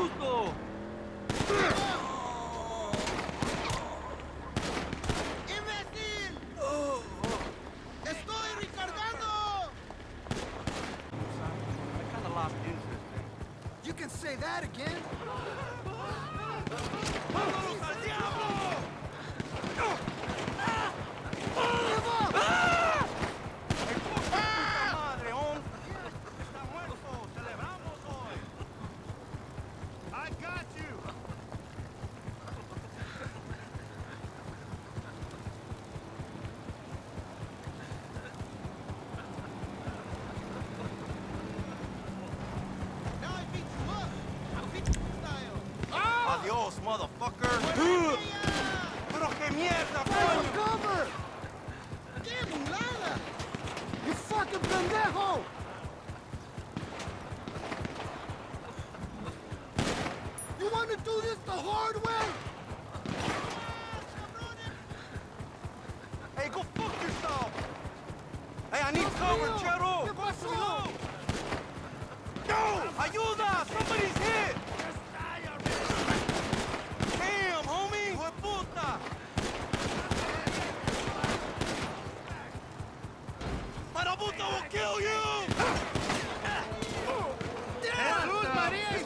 justo! You can say that again! ¡Adiós, motherfucker! ¡Pero qué mierda, coño! cover! ¡Qué mulada! You fucking pendejo! You want to do this the hard way? Hey, go fuck yourself! Hey, I need Dios cover, mío! Chero! ¿Qué pasó? No! ¡Ayuda! Somebody's hit! devils will kill you! Jesus Maria is